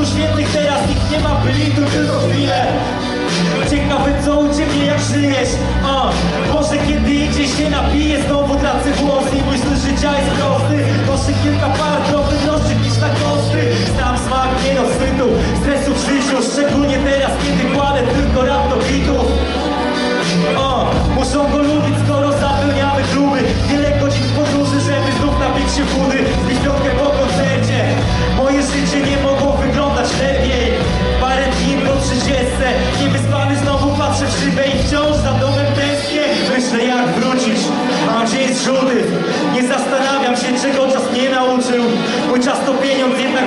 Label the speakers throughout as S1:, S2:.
S1: Krzyżu Świętych teraz nikt nie ma bylitu, tylko chwilę Ciekawe co u ciebie jak żyjesz? O, Może kiedy idzie się napije Znowu tracę włosy i myślę, że życia jest prosty. Może kilka par drobnych droższych niż na koszty Znam smak niedosytu, stresu w życiu Szczególnie teraz, kiedy jak wrócić, a gdzie jest żółty? Nie zastanawiam się, czego czas mnie nauczył Mój czas to pieniądz, jednak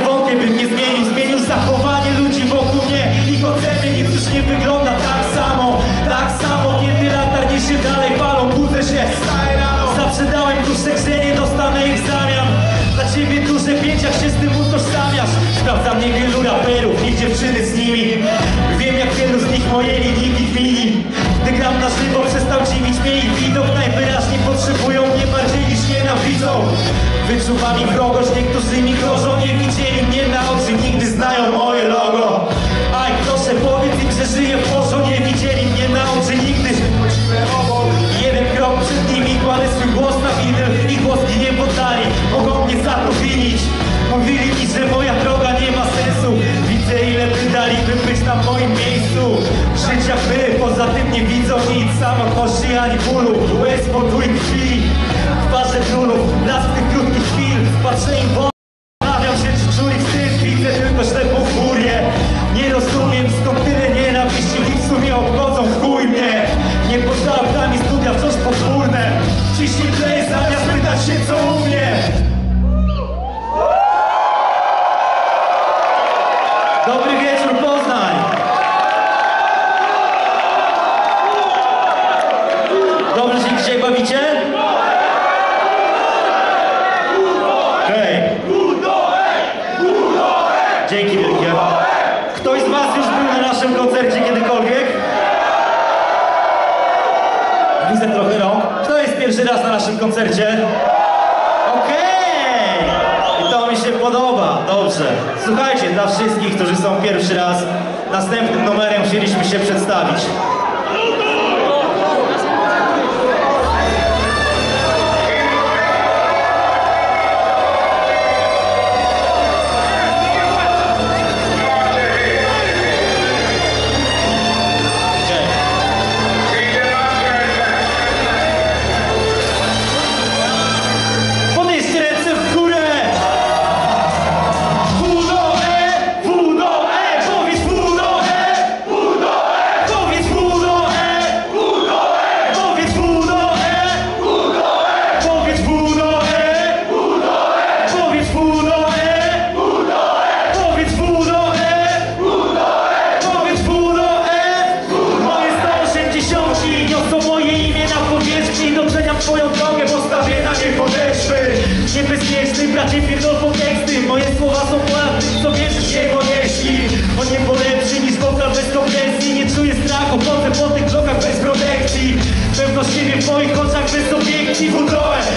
S1: Ani bólu, łez potu i krwi. Twarze królów, blask tych krótkich chwil. Patrzę im oczy Zastanawiam się, czy czuli wstyd, widzę tylko ślepą furię. Nie rozumiem, skąd tyle nienawiści. I w sumie obchodzą w chuj mnie. Nie poza oczami studia wciąż podwórne. Ciśnij play zamiast pytać się, co u mnie. Dobry wieczór, Dzięki wielkie. Ktoś z Was już był na naszym koncercie kiedykolwiek? Widzę trochę rąk. Kto jest pierwszy raz na naszym koncercie? Okej! I to mi się podoba. Dobrze. Słuchajcie, dla wszystkich, którzy są pierwszy raz, następnym numerem chcieliśmy się przedstawić. Pierdol po teksty Moje słowa są tym, co wierzysz nie ponieśli On nie polepszy niż wokal bez kompresji. Nie czuję strachu, chodzę po tych drogach bez protekcji. Pewność siebie w moich oczach bez obiektywu trochę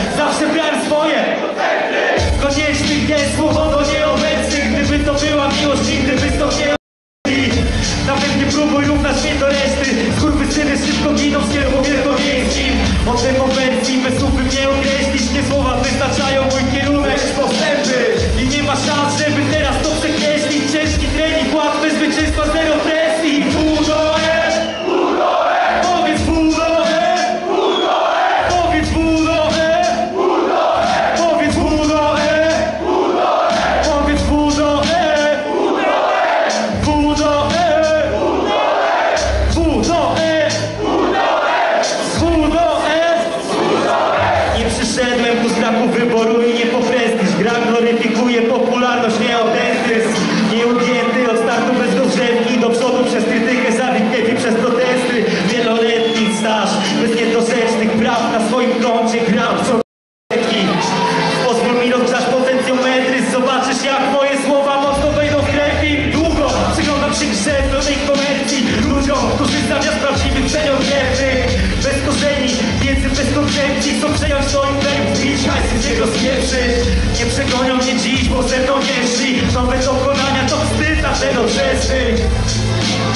S1: potrzebną jeśli Nowe przekonania, to wstyd, zawsze do przestrzeń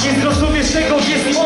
S1: Nie zrozumiesz tego, jest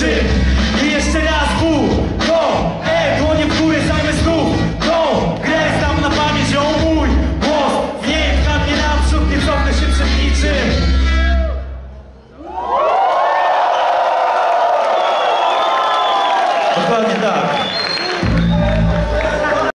S1: music.